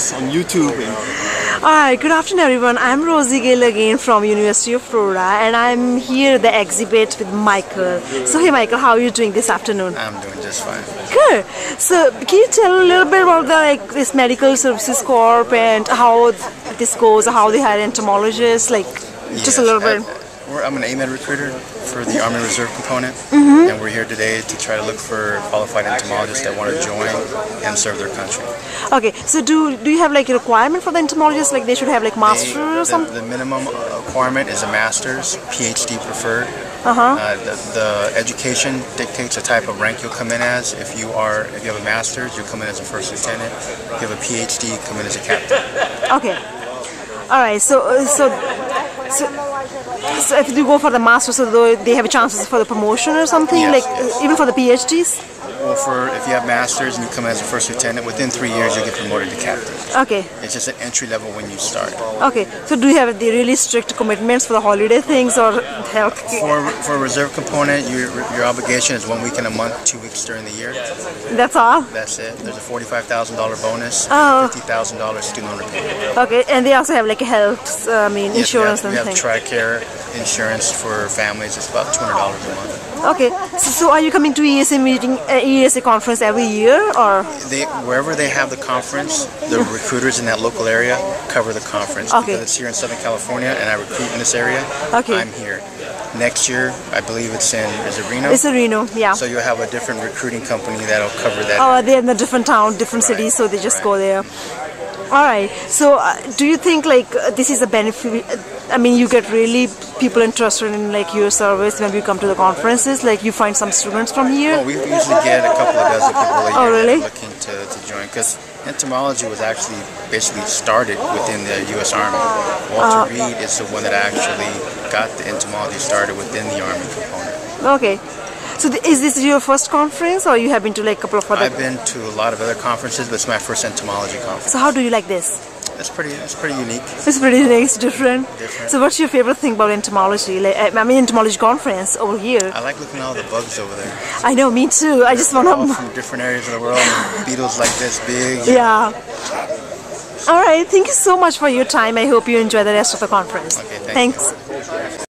us on YouTube. Hi, good afternoon everyone. I'm Rosie Gill again from University of Florida and I'm here at the exhibit with Michael. So hey Michael, how are you doing this afternoon? I'm doing just fine. Good. So can you tell a little bit about the like this medical services corp and how this goes, or how they hire entomologists, like just a little bit. I, I'm an AMEDD recruiter for the Army Reserve component, mm-hmm. and we're here today to try to look for qualified entomologists that want to join and serve their country. Okay, so do do you have like a requirement for the entomologists? Like they should have like master they, or something? The, the, minimum requirement is a master's, PhD preferred. Uh-huh. Uh, the, the, education dictates the type of rank you'll come in as. If you are, if you have a master's, you'll come in as a first lieutenant. If you have a PhD, come in as a captain. Okay. All right. So uh, so so, so if you go for the master, so they have chances for the promotion or something, yes, like yes. even for the PhDs. Well, for if you have masters and you come as a first lieutenant, within three years you get promoted to captain. Okay. It's just an entry level when you start. Okay. So do you have the really strict commitments for the holiday things or health? For for reserve component, your your obligation is one week in a month, two weeks during the year. That's all. That's it. There's a forty-five thousand dollar bonus. Oh. Fifty thousand dollars student loan repayment. Okay, and they also have like health, uh, I mean, yes, insurance have, and things. We have TRICARE insurance for families. It's about two hundred dollars a month. Okay, so, so, are you coming to ESA meeting, uh, ESA conference every year, or? They wherever they have the conference, the recruiters in that local area cover the conference. Okay. Because it's here in Southern California, and I recruit in this area. Okay. I'm here. Next year, I believe it's in is it Reno? It's in Reno, yeah. So you'll have a different recruiting company that'll cover that. Oh, they're in a different town, different right. cities, so they just right. go there. All right. So, uh, do you think like uh, this is a benefit? I mean, you get really people interested in like your service when we come to the conferences. Like, you find some students from here. Oh, we usually get a couple of dozen people a year oh, really? looking to, to join because entomology was actually basically started within the U.S. Army. Walter uh, Reed is the one that actually got the entomology started within the Army component. Okay. So is this your first conference, or you have been to like a couple of other? I've been to a lot of other conferences, but it's my first entomology conference. So how do you like this? It's pretty. It's pretty unique. It's pretty unique. It's different. Different. So what's your favorite thing about entomology? Like I mean, entomology conference over here. I like looking at all the bugs over there. I know. Me too. I just want to. from different areas of the world. beetles like this big. Yeah. All right. Thank you so much for your time. I hope you enjoy the rest of the conference. Okay. Thank Thanks. You.